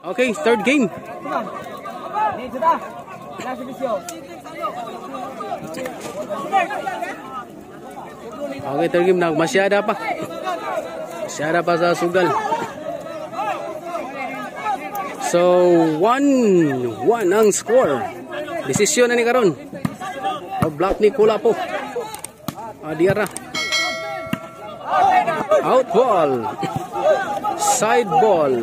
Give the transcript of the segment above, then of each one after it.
Okay, third game. Okay, third game na. Masyada pa. Masyada pa sa sugal. So, 1 1 ang score. Desisyon na ni karon. O block ni Kulapo. Adiara. Out ball. Side ball.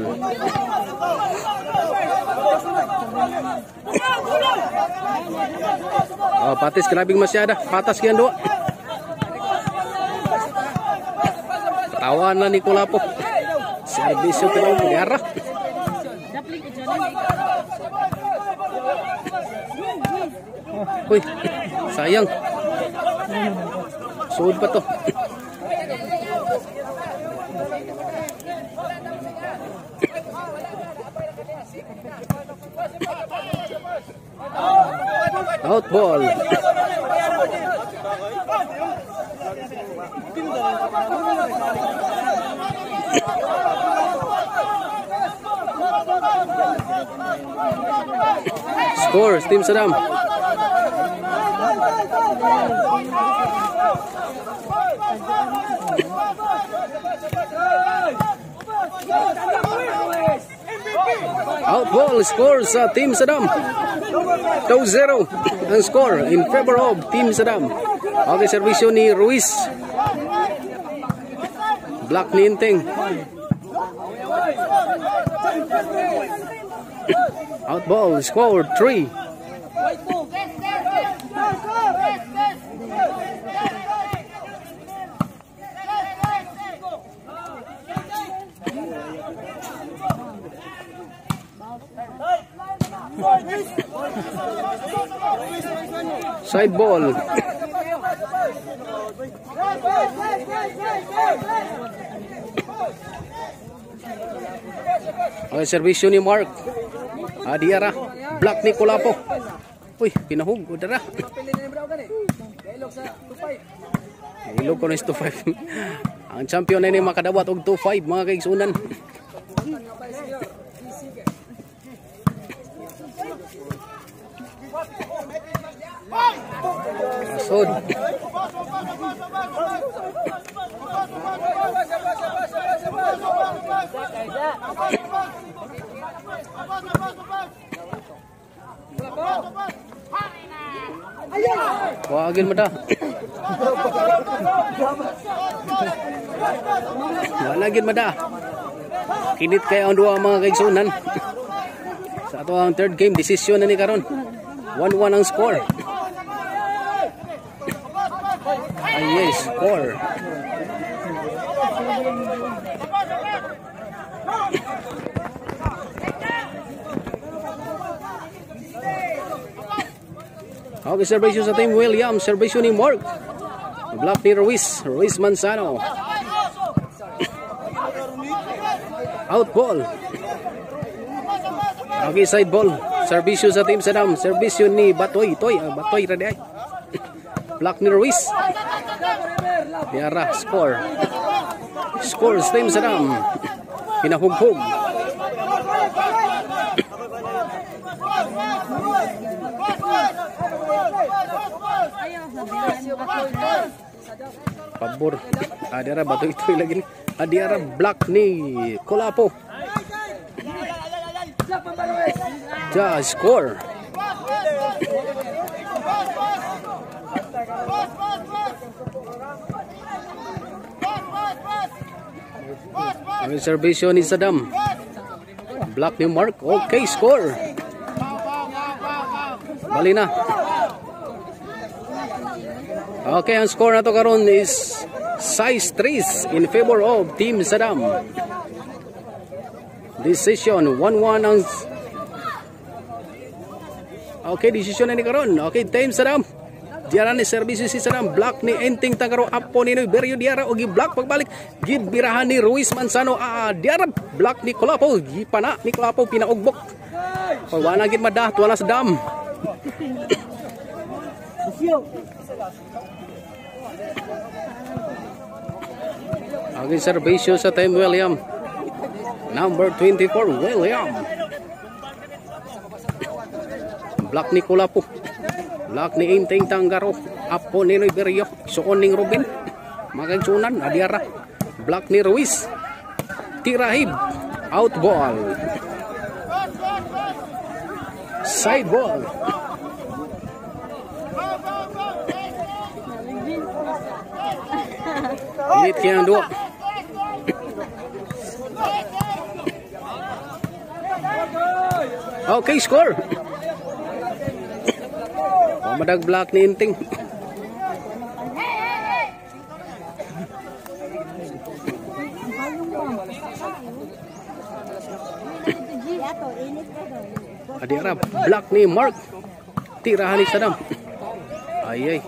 Oh, patis kelabing masih ada. Patas kian dua. Tawanan Nikolapo. Servis itu mau diarah. Wih, sayang. Sudah betul. Out ball. Scores, Team Saddam. Out ball scores sa Team Saddam. 2-0 ang score in favor of Team Saddam. Okay, servisyo ni Ruiz. Black ni Inteng. Out ball score 3. Side ball. Okay, servisyo ni Mark. Adiara. Black ni Kulapo. Uy, pinahug. Udara. Pili ni bro kan ni. Kailog sa 25. Ilog ko na is 2-5. Ang champion na ni makadawat og 2-5 mga kaigsunan. Sod. Wagin mo da. Wala gid mada. Kinit kay ang duha mga kaigsunan. Sa ato ang third game desisyon na ni karon. 1-1 ang score. Ay yes, score. Okay, servisyo sa team Williams. Servisyo ni Mark. Block ni Ruiz. Ruiz Manzano. Out ball. Okay, side ball. Servisyo sa team Saddam. Servisyo ni Batoy. Toy, ah, Batoy radi ay. Block ni Ruiz. Diara, score. Scores team Saddam. Pinahughog. Pabor. Adiara Batoy Toy lagi ni. Adiara block ni Kolapo. Ja, score. Ang servisyo ni Saddam. Block ni Mark. Okay, score. Bali na. Okay, ang score na to karon is size 3 in favor of Team Saddam. Decision 1-1 ang Okay, decision na ni karon. Okay, Team Saddam. Jalan servis si sedang black ni enting tagaro apo ni Berio diara ogi black pagbalik gid birahan ni Ruiz Mansano a diara black ni Kolapo gipana ni Kolapo pina ogbok pagwana gid madah tuwala sedam Aging serbisyo sa time William. Number 24 William. Black Nicola po Black ni Inteng Tanggaro. Apo ni Riberio. Suon ning Ruben. Magagsunan, Adiara. Black ni Ruiz. Tirahib. Out ball. Side ball. Pilit kaya ang duwa. Okay, score. Madag black ni inting. Adi Arab, black ni Mark. Tirahan ni Saddam. Ay ay.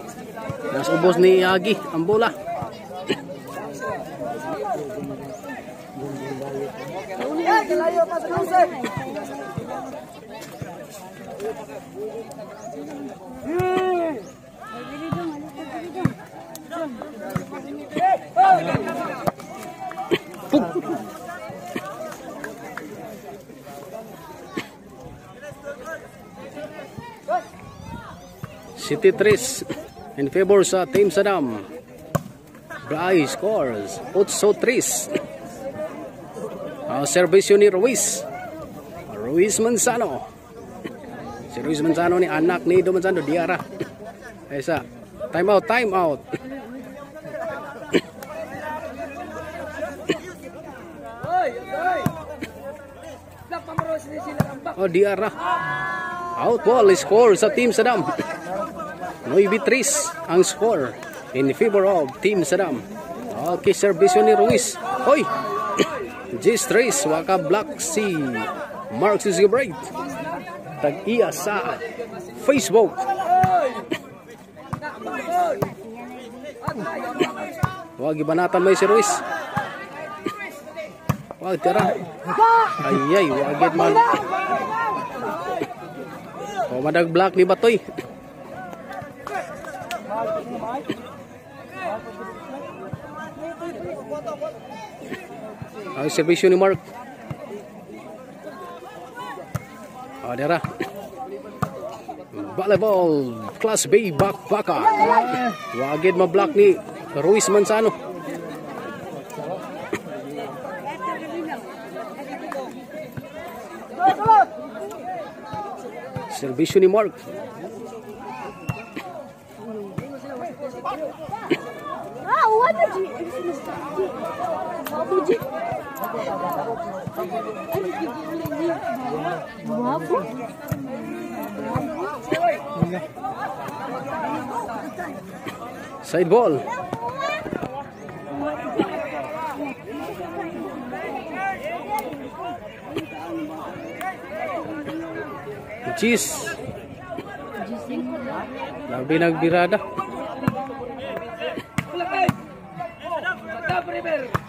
Nasubos ni Agi ang bola. Layo City 3 in favor sa Team Saddam. Bryce scores. Otso 3. Ang serbisyo ni Ruiz. Ruiz Manzano. Si Ruiz Manzano ni anak ni Do Manzano Diara. Esa. Time out, time out. Black. Oh, Diara. Out ball score sa Team Saddam. 9-3 ang score in favor of Team Saddam. Okay, servisyo ni Ruiz. Hoy! G-Trace, waka block si Marcus Gibright. Tag-iya sa Facebook. Wag ibanatan mo si Ruiz. Wag tira. Ay ay, wagit man. O madag block ni Batoy. Ang servisyo ni Mark. O dira. Volleyball Class B Bakbaka. Wagid ma-block ni Ruiz Manzano. Servisyo ni Mark. Ah, what did you? Side ball. Jis Labi nagbirada. Mantap,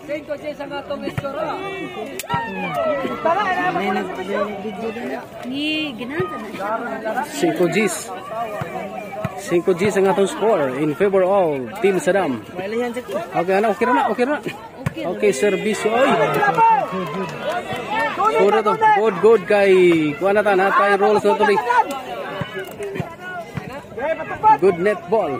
Cinco J's ang atong iskora. Ni, ginanta na siya. 5 Gs. 5 Gs ang atong score in favor of Team Saddam. Okay, ano, okay na, okay na. Okay, servisyo. Oy. Good na to. Good, good kay kuha na ta na kay rolls na tuloy. Good net ball.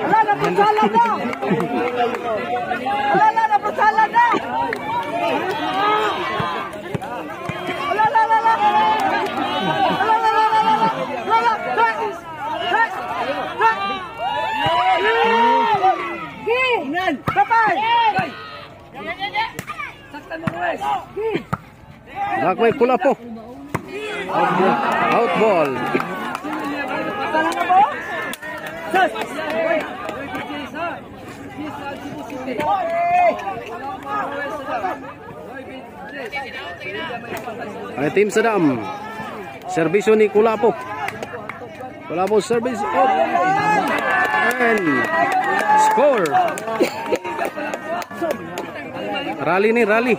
Wala na pasala na! Wala na pasala na! Wala na na na! Wala na na na na! Wala na! Inan! Kapal! Saktan mo guys! Nakmay pula po! lalu lalu Ang team Sadam. Serbisyo ni Kulapo. Kulapo service. Oh. And score. Rally ni rally.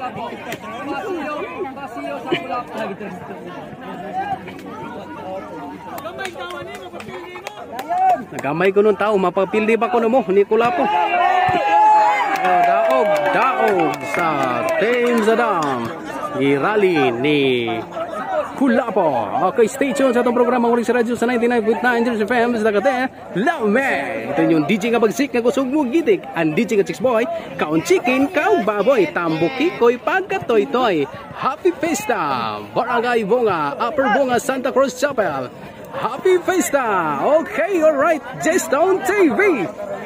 Nagamay ko nung tao, mapapildi ba ko na mo, ni Kulapo. Oh, daog, daog sa Team Zadam. I-rally ni Kulapo. Okay, stay tuned sa itong programa ulit sa radyo sa 99.9 Jersey FM sa Dakate. Love me! Ito yung DJ nga bagsik nga kusog mo gitik. Ang DJ nga chicks boy, kaon chicken, kaon baboy, tambuki ko'y pagkatoy-toy. Happy Fiesta! Barangay Bunga, Upper Bunga, Santa Cruz Chapel. Happy Festa! Okay, alright, Just on TV.